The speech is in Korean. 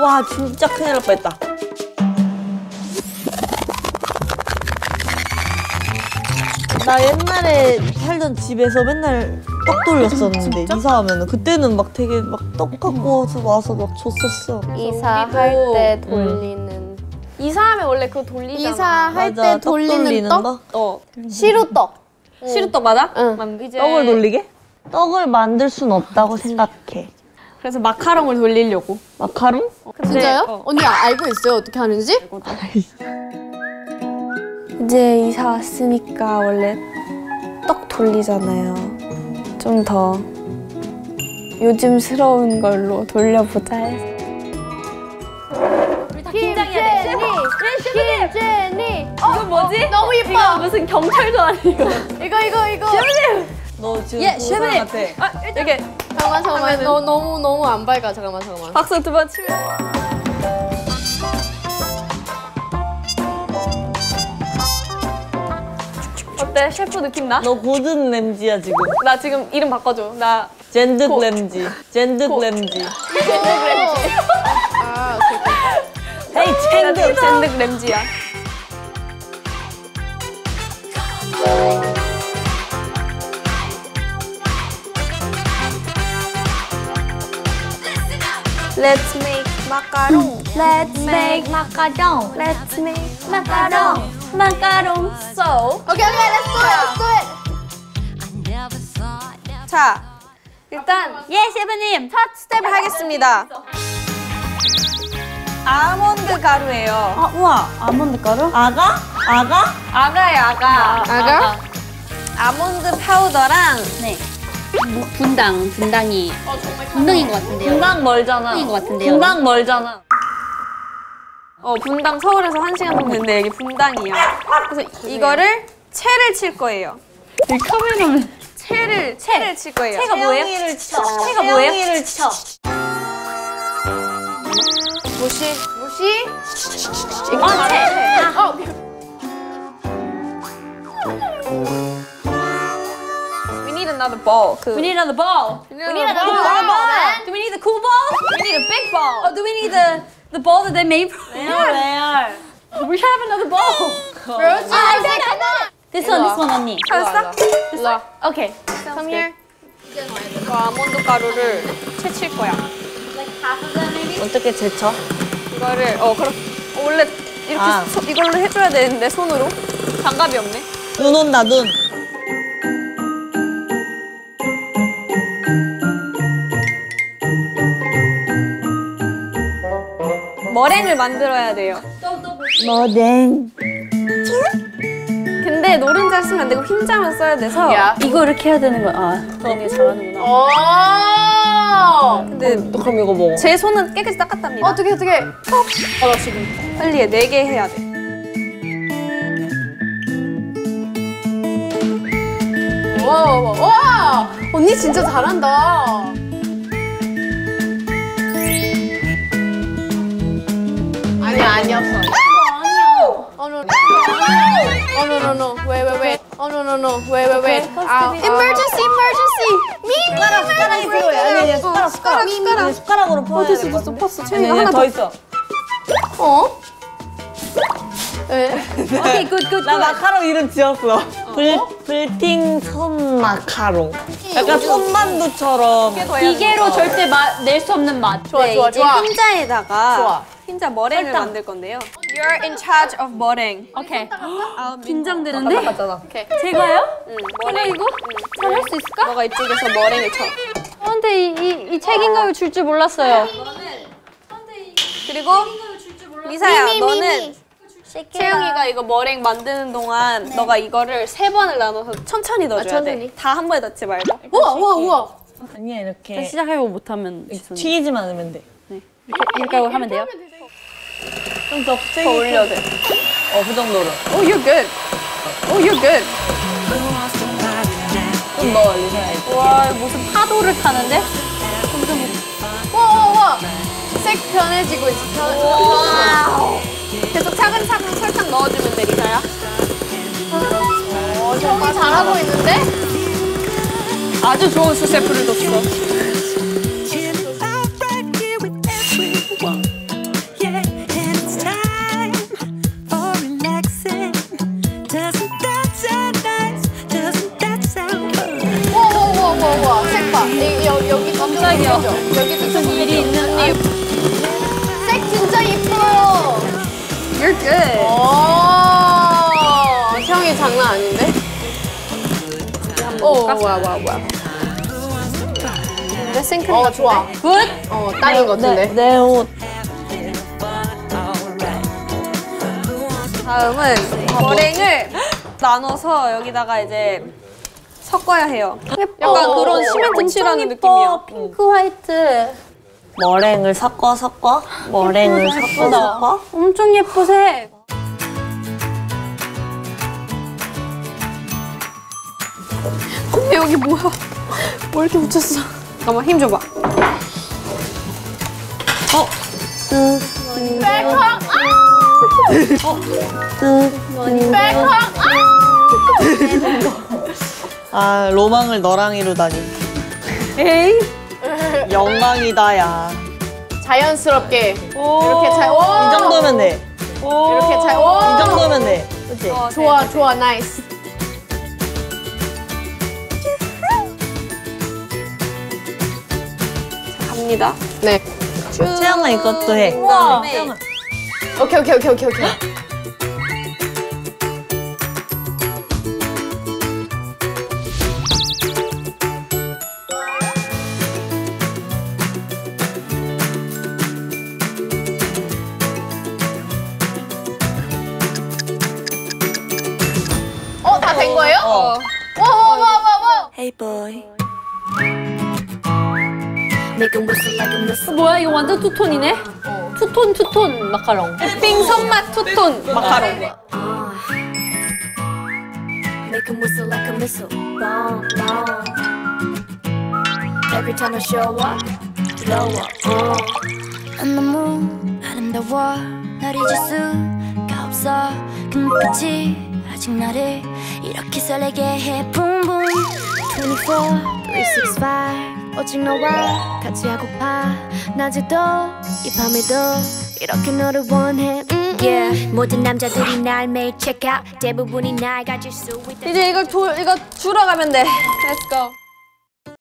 와 진짜 큰일 날 뻔했다. 나 옛날에 살던 집에서 맨날 떡 돌렸었는데 이사하면 그때는 막 되게 막 떡 갖고 와서 와서 막 줬었어. 이사할 때 돌리는 이사하면 원래 그거 돌리잖아. 이사할 맞아, 때 떡 돌리는 돌리는 떡? 거? 어. 시루떡 시루떡 맞아? 응. 만- 이제 떡을 돌리게? 떡을 만들 순 없다고 생각해. 그래서 마카롱을 돌리려고. 마카롱? 근데, 진짜요? 어. 언니 알고 있어요 어떻게 하는지? 이제 이사 왔으니까 원래 떡 돌리잖아요. 좀 더 요즘스러운 걸로 돌려보자 해서. 김재니 김재니 이거 뭐지? 너무 예뻐 무슨 경찰도 아니고. 이거 이거 이거 너 지금 예, 셰프님. 같아. 아, 이렇게 잠깐만 잠깐만 너, 너무 너무 안 밝아 잠깐만 잠깐만 박수 두 번 치면. 어때? 셰프 느낌 나? 너 고든 램지야 지금. 나 지금 이름 바꿔줘. 나 젠드 고- 램지. 젠드 램지. 아 오케이 오케이 hey 나 젠드. 젠드 램지야. Let's make macaron. Let's make macaron. Let's make macaron. Macaron. So, 오케이 오케이 let's do it let's do it 자 일단 예, 셰프님. 첫 스텝을 하겠습니다. 아몬드 가루예요. 아 우와 아몬드 가루? 아가? 아가? 아가예요, 아가. 아가? 아몬드 파우더랑 네. 뭐, 분당, 분당이 분당인 것 같은데요. 분당 멀잖아. 분당인 것 같은데요. 분당 멀잖아. 어 분당 서울에서 한 시간 정도인데 여기 분당이야. 그래서 이거를 채를 칠 거예요. 이 카메라맨. 채를 채를 칠 거예요. 채가 뭐예요? 쳐. 채가 뭐예요? 채영이를 쳐. 무시. 무시 아, ball. 그 We need another ball. We need another ball. ball. Do we need the cool ball? We need a big ball. Or do we need the the ball that they made? from- 레알 레알. We have another ball. 그렇지 This one, this one 언니. 찾았어? 일로 Okay. come here 그 아몬드 가루를 채칠 거야. 어떻게 제쳐? 이거를 어 그럼 어, 원래 이렇게 아. 소- 이걸로 해줘야 되는데 손으로 장갑이 없네. 눈 온다 눈. 머랭을 만들어야 돼요. 머랭. 근데 노른자 쓰면 안 되고 흰자만 써야 돼서. 야 이거 이렇게 해야 되는 거야. 아, 언니 잘하는구나. 오 근데 그럼 이거 먹어. 제 손은 깨끗이 닦았답니다. 어떻게 어떻게 어, 지금 빨리 네 개 해야 돼. 와, 와, 와! 언니 진짜 잘한다. 아니야, 아니었어. 어, no, no. 어, no, no, no. Wait, wait, wait. 어, no, no, no. Wait, wait, wait. 아, emergency, emergency. 미, 숟가락 숟가락이 필요해. 아니 아니 숟가락 숟가락 숟가락. 숟가락으로 퍼야 돼. 됐어, 팠어. 아니 채이가 하나 더 더. 있어. 어? 왜? 오케이, good, good, 나 good. 마카롱 이름 지었어. 블 블핑 손 마카롱. 약간 손만두처럼. 기계로 절대 낼 수 없는 맛. 좋아, 네, 좋아, 이제 좋아. 흰자에다가 좋아. 흰자 머랭을 만들 건데요. You're in charge of 머랭. 오케이. 아, 긴장되는데? 맞잖아. 제가요? 응, 제가 머랭. 이거? 잘할 수 있을까? 너가 이쪽에서 머랭을 쳐. 어, 근데 이, 이, 이 책임감을 줄 줄 몰랐어요. 그리고 리사야, 너는 채영이가 이거 머랭 만드는 동안 너가 이거를 세 번을 나눠서 천천히 넣어줘야 돼. 천천히. 다한 번에 넣지 말고. 우와, 우와, 우와. 아니야 이렇게 시작해보고 못하면. 튀기지만 않으면 돼. 이렇게 하고 하면 돼요? 좀 더 세게. 더 올려야 돼. 어 그 정도로. Oh, you're good. Oh, you're good. 좀 넣어 리사야. 와, 무슨 파도를 타는데? 우와, 우와, 우와. 색 변해지고 있어. 변... 계속 차근차근 설탕 넣어주면 돼, 리사야. 어, 정말 잘하고 있는데? 아주 좋은 수세프를 뒀어. 오, 뭐야, 뭐야, 뭐야. 내 생크림 어, 좋아. good. 어, 딱인 것 같은데. 내, 내 옷. 다음은 머랭을 나눠서 여기다가 이제 섞어야 해요. 약간 그런 시멘트 칠하는 느낌이야. 핑크 화이트. 머랭을 섞어 섞어. 머랭을 섞어 섞어. 엄청 예쁘세. 여기 뭐야? 뭐 이렇게 묻혔어? 잠깐만 힘 줘봐. 아 로망을 너랑 이루다니. 에이. 영광이다 야. 자연스럽게. 이렇게 잘, 오! 이 정도면 돼. 이렇게 잘, 이 오! 정도면 돼. 그치? 어, 좋아, 좋아, nice. 갑니다. 네. 채영아 이것도 해. 그다음에 채영아. 오케이, 오케이, 오케이, 오케이, 오케이. 뭐야 이거 완전 투톤이네? 투톤 투톤 마카롱. 빙 손맛 투톤 마카롱. Make 'em whistle like a missile. Bomb, bomb. Every time I show up, blow up. Uh. And the moon, 아름다워. 날 잊을 수가 없어. 그 눈빛이 아직 나를 이렇게 설레게 해. Boom, boom. 24, 365. 오직 너와 같이 하고파. 낮에도 이 밤에도 이렇게 너를 원해. 음, yeah. 모든 남자들이 날 매일 check out. 대부분이 날 가질 수 있다. 이제 이걸 도, 이거 줄어 가면 돼. Let's go.